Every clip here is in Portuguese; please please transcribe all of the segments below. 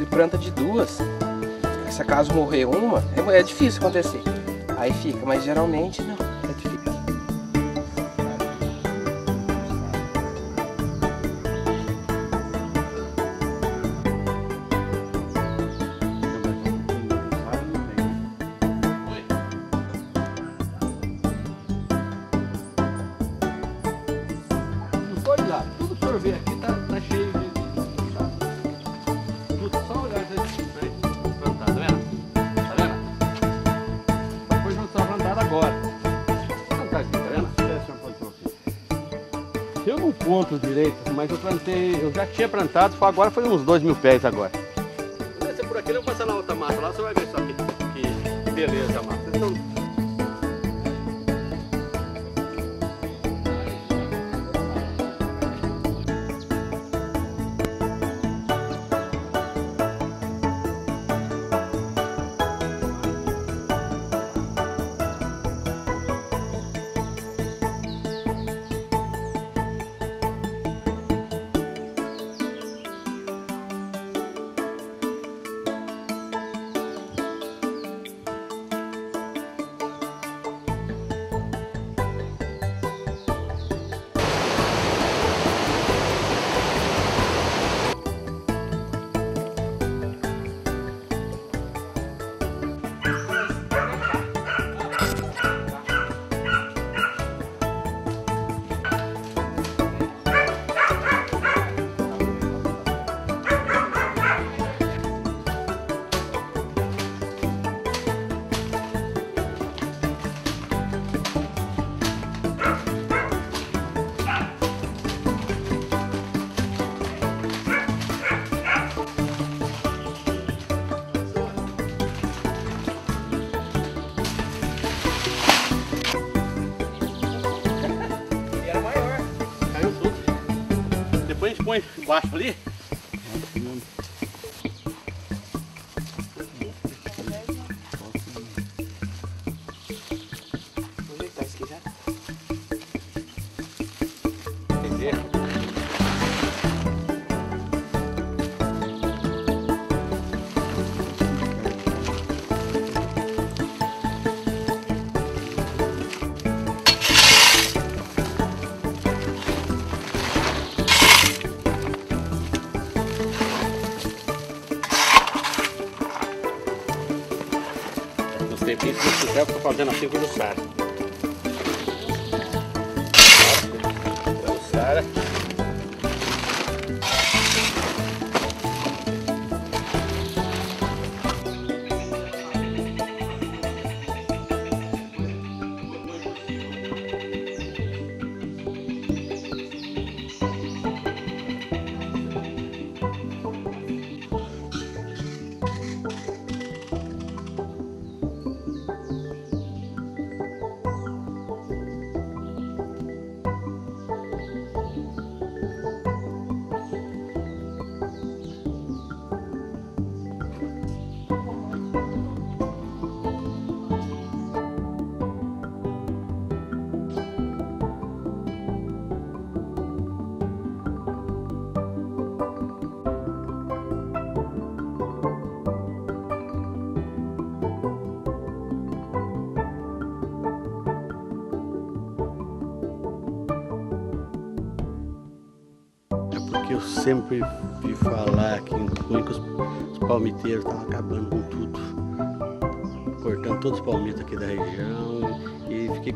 planta de duas. Se acaso morrer uma, é, é difícil acontecer. Aí fica, mas geralmente não. Não conto direito, mas eu plantei, eu já tinha plantado, só agora foi uns dois mil pés agora. Descer por aqui, eu vou passar na outra massa lá, você vai ver só que, que beleza a massa. Então, embaixo ali. Nos tempinhos que eu tô fazendo assim com o Jussara. Jussara. Sempre vi falar aqui em Cunha que os, os palmiteiros estavam acabando com tudo. Cortando todos os palmitos aqui da região e fiquei.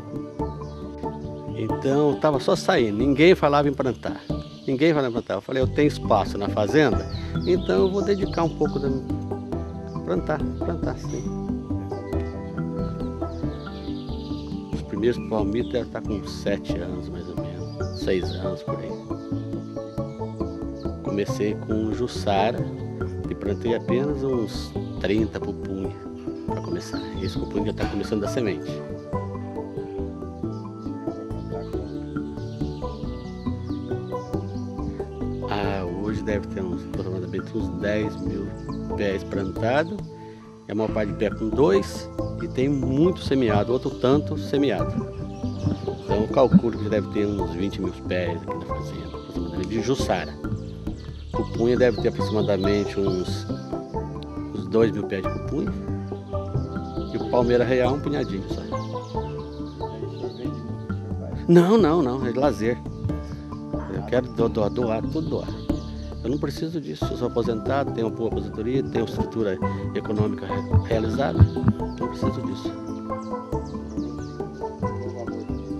Então tava só saindo, ninguém falava em plantar. Ninguém falava em plantar. Eu falei, eu tenho espaço na fazenda, então eu vou dedicar um pouco da. Plantar, plantar sim. Os primeiros palmitos devem estar com sete anos mais ou menos, seis anos por aí comecei com Jussara e plantei apenas uns 30 pupunha para começar. Esse pupunha já está começando da semente. Ah, hoje deve ter uns, aproximadamente uns 10 mil pés plantados. E a maior parte de pé com dois e tem muito semeado, outro tanto semeado. Então calculo que deve ter uns 20 mil pés aqui na fazenda, aproximadamente de Jussara. Pupunha deve ter aproximadamente uns dois mil pés de pupunha. E o palmeira real um punhadinho só. Não, não, não, é lazer. Eu quero doar, doar, tudo doar. Eu não preciso disso, eu sou aposentado, tenho boa aposentadoria, tenho estrutura econômica realizada. Não preciso disso.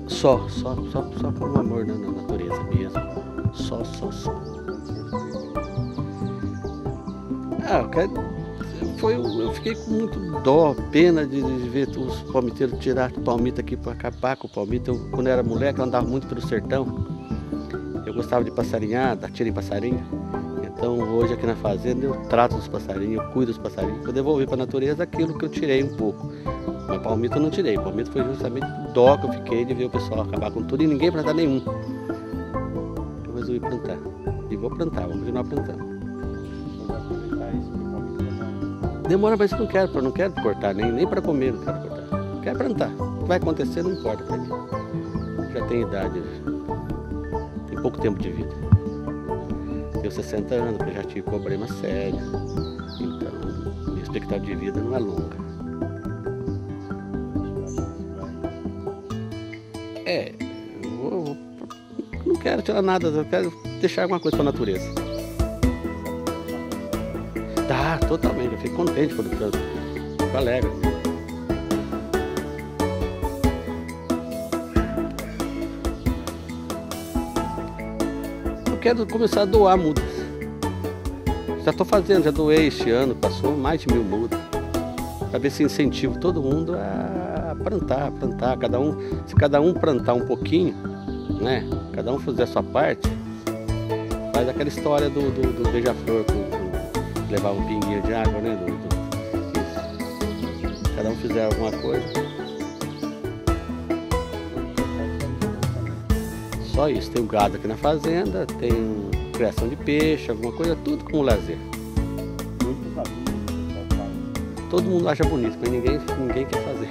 Só, só, só, só por amor na, na natureza mesmo. Só, só, só. Ah, quero foi, eu fiquei com muito dó, pena de, de ver os palmiteiros tirar palmito aqui para acabar com o palmito. Eu, quando eu era moleque, eu andava muito pelo sertão. Eu gostava de passarinhar, dar tiro em passarinho. Então hoje aqui na fazenda eu trato dos passarinhos, eu cuido dos passarinhos, eu devolvi para a natureza aquilo que eu tirei um pouco. Mas palmito eu não tirei, palmito foi justamente dó que eu fiquei de ver o pessoal acabar com tudo e ninguém plantar nenhum. Eu resolvi plantar. E vou plantar, vou continuar plantando. Demora, mas eu não quero, eu não quero cortar, nem, nem para comer não quero cortar. Quero plantar. O que vai acontecer não importa para mim. Já tenho idade, tem pouco tempo de vida. Tenho 60 anos, já tive problema sério. Então, minha expectativa de vida não é longa. É, eu, eu não quero tirar nada, eu quero deixar alguma coisa para a natureza. Tá, totalmente. Eu fiquei contente quando eu fico alegre. Eu quero começar a doar mudas. Já estou fazendo, já doei este ano, passou mais de mil mudas. Para ver se incentivo todo mundo a plantar, plantar. Cada um, se cada um plantar um pouquinho, né? Cada um fizer a sua parte, faz aquela história do, do, do beija-flor levar um pinguinho de água, né? Cada um fizer alguma coisa. Só isso, tem o gado aqui na fazenda, tem criação de peixe, alguma coisa, tudo com lazer. Todo mundo acha bonito, mas ninguém, ninguém quer fazer.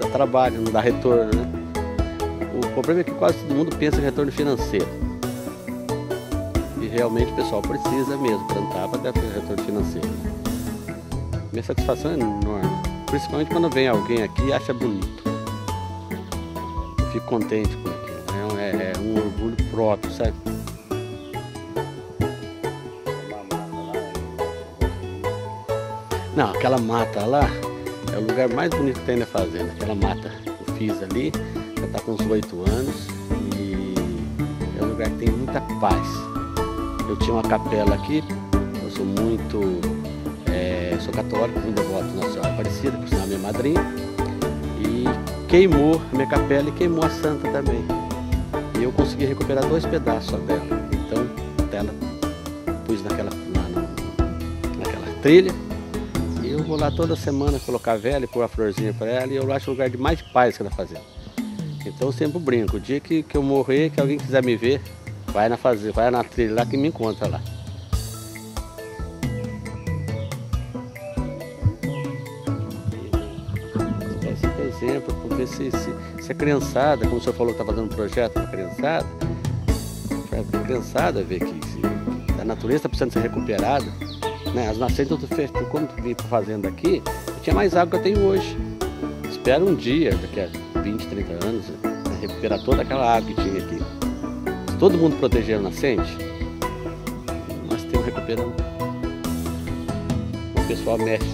Dá trabalho, não dá retorno, né? O problema é que quase todo mundo pensa em retorno financeiro realmente o pessoal precisa mesmo plantar para ter retorno financeiro. Minha satisfação é enorme, principalmente quando vem alguém aqui e acha bonito. Eu fico contente com aquilo, né? é, é um orgulho próprio, sabe? Não, aquela mata lá é o lugar mais bonito que tem na fazenda. Aquela mata que eu fiz ali, já está com uns oito anos e é um lugar que tem muita paz. Eu tinha uma capela aqui, eu sou muito. É, sou católico, muito devoto Nossa Senhora Aparecida, por sinal minha madrinha. E queimou a minha capela e queimou a santa também. E eu consegui recuperar dois pedaços só dela. Então, ela pus naquela, na, naquela trilha. E eu vou lá toda semana colocar vela e pôr a florzinha para ela. E eu acho o lugar de mais paz que ela fazendo. Então eu sempre brinco, o dia que, que eu morrer, que alguém quiser me ver, Vai na fazer, vai na trilha lá que me encontra lá. Esse é exemplo, porque se, se, se a criançada, como o senhor falou que está fazendo um projeto para a criançada, para a criançada ver que se, a natureza está precisando ser recuperada, né? as nascentes tudo feito, quando vim para fazenda aqui, eu tinha mais água que eu tenho hoje. Espero um dia, daqui a 20, 30 anos, né? recuperar toda aquela água que tinha aqui todo mundo proteger a nascente, nós temos recuperando. O pessoal mexe,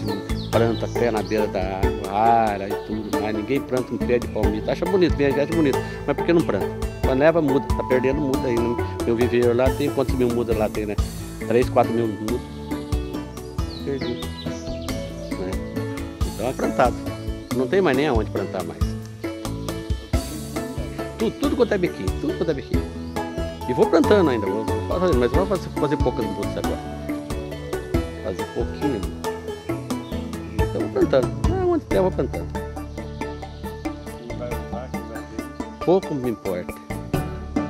planta pé na beira da água, ara e tudo mais. Ninguém planta um pé de palmito. Acha bonito, bem acha bonito, mas por que não planta? Quando leva muda, tá perdendo muda aí. Meu viveiro lá tem quantos mil mudas lá tem, né? 3, 4 mil mudas. Perdi. Né? Então é plantado. Não tem mais nem aonde plantar mais. Tudo, tudo quanto é biquinho, tudo quanto é biquinho. E vou plantando ainda, vou, fazer, mas vou fazer, fazer poucas mudas agora. Fazer pouquinho. Então vou plantando. Ah, onde der eu vou plantando. Pouco me importa.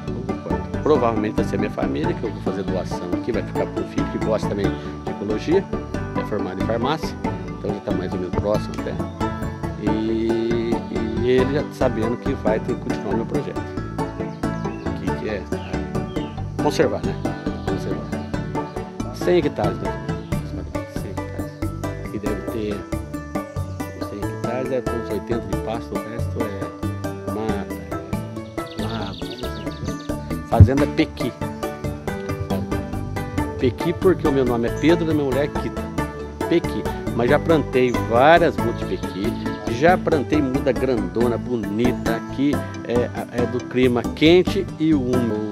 Pouco importa. Provavelmente vai ser minha família, que eu vou fazer doação aqui, vai ficar para o filho que gosta também de ecologia, é formado em farmácia, então já está mais ou menos próximo até. E, e ele já sabendo que vai ter que continuar o meu projeto. Que, que é conservar, né? Conservar. 100 hectares, né? deve ter 100 hectares, deve ter uns 80 de pasto, o resto é mata, é lago. Fazenda Pequi. Pequi porque o meu nome é Pedro e minha mulher é Kita. Pequi. Mas já plantei várias mudas de Pequi, já plantei muda grandona, bonita, aqui é, é do clima quente e úmido